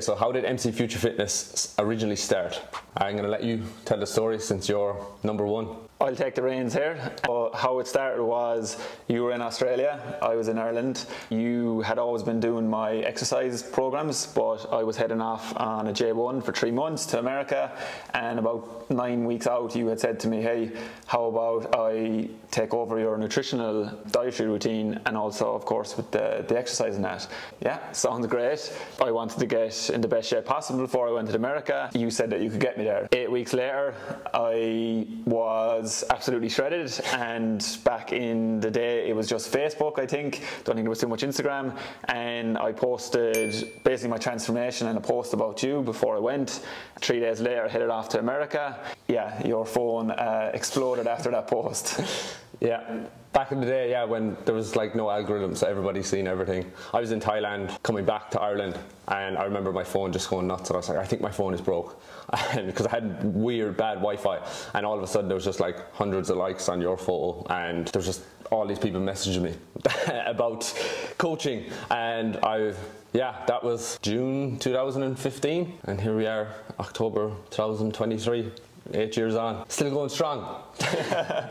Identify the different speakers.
Speaker 1: So how did MC Future Fitness originally start? I'm going to let you tell the story since you're number one.
Speaker 2: I'll take the reins here. Uh, how it started was you were in Australia, I was in Ireland. You had always been doing my exercise programs, but I was heading off on a J1 for three months to America. And about nine weeks out, you had said to me, Hey, how about I take over your nutritional dietary routine and also, of course, with the, the exercise and that? Yeah, sounds great. I wanted to get in the best shape possible before I went to America. You said that you could get me there. Eight weeks later, I was absolutely shredded. And back in the day, it was just Facebook, I think. Don't think there was too much Instagram. And I posted basically my transformation and a post about you before I went. Three days later, I headed off to America. Yeah, your phone uh, exploded after that post.
Speaker 1: Yeah. Back in the day, yeah, when there was like no algorithms, everybody's seen everything. I was in Thailand coming back to Ireland and I remember my phone just going nuts and I was like, I think my phone is broke. because I had weird bad Wi-Fi and all of a sudden there was just like hundreds of likes on your photo and there was just all these people messaging me about coaching. And I yeah that was June 2015 and here we are October 2023 eight years on. Still going strong